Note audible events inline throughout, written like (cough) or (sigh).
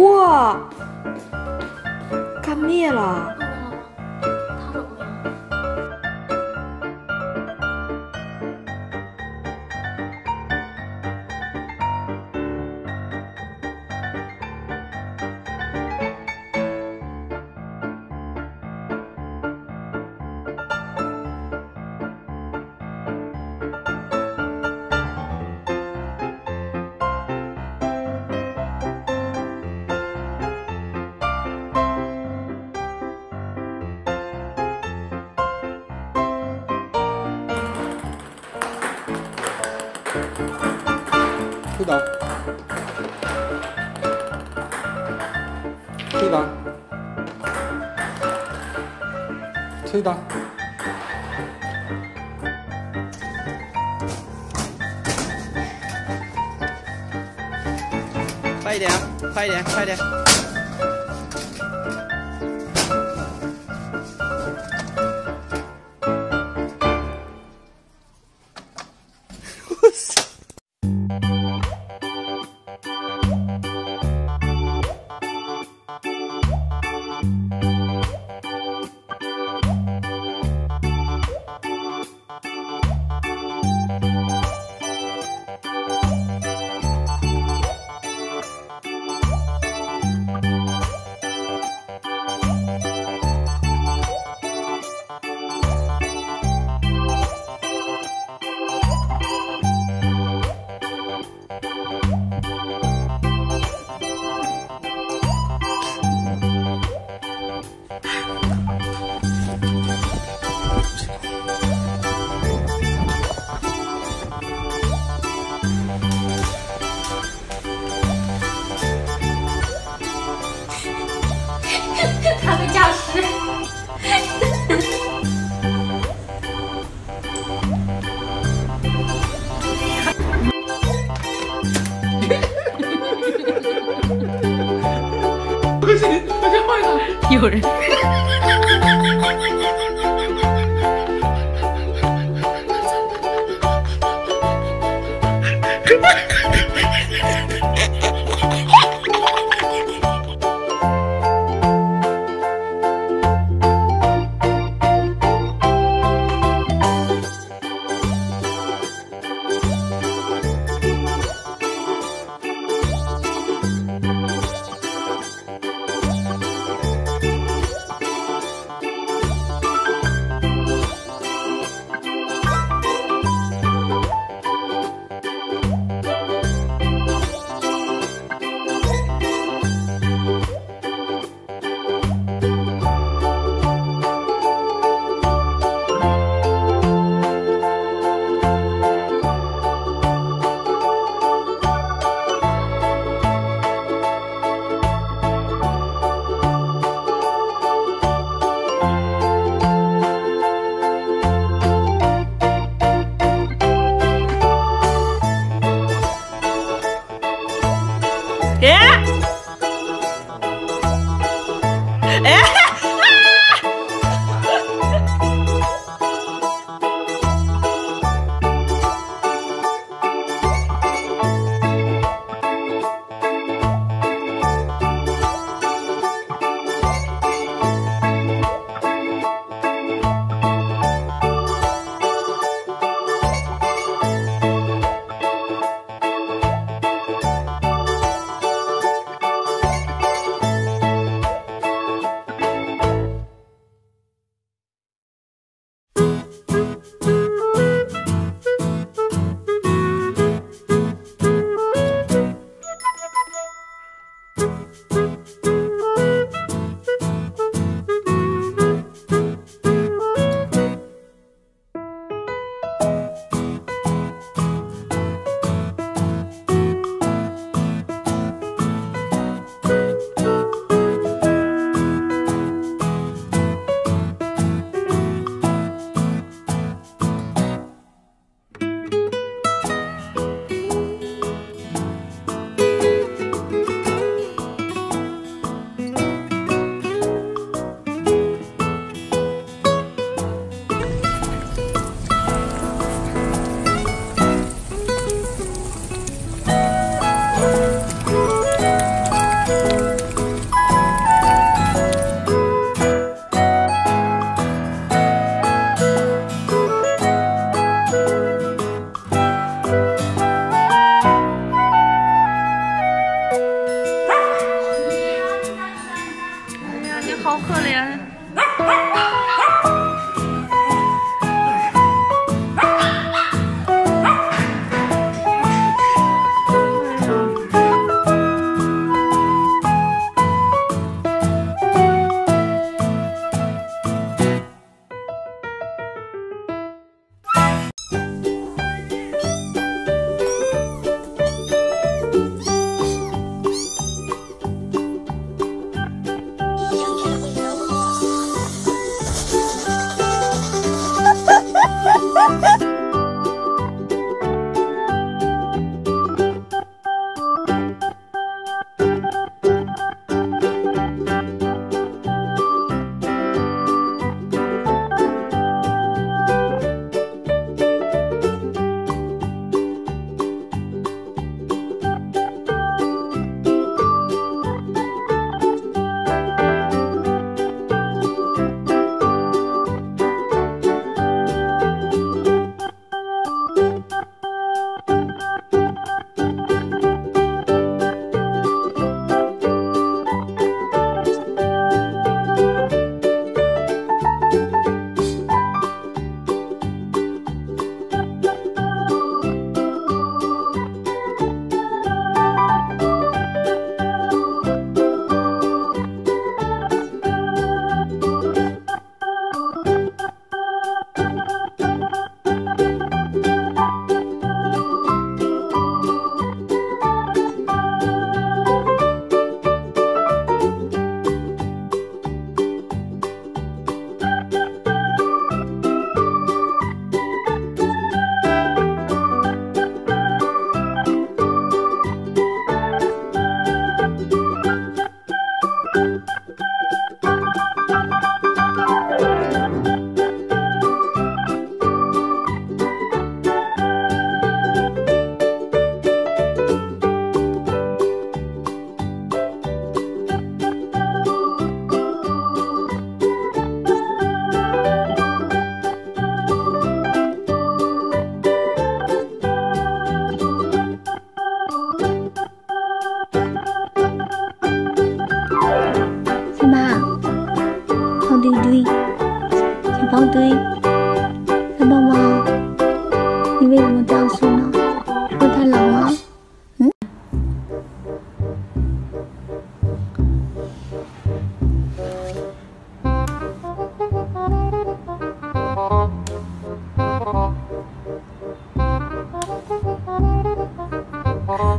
哇，干灭了！推倒，推倒，推倒。快一点啊，快一点，快一点！有人。(laughs) 好可怜。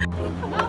No! (laughs)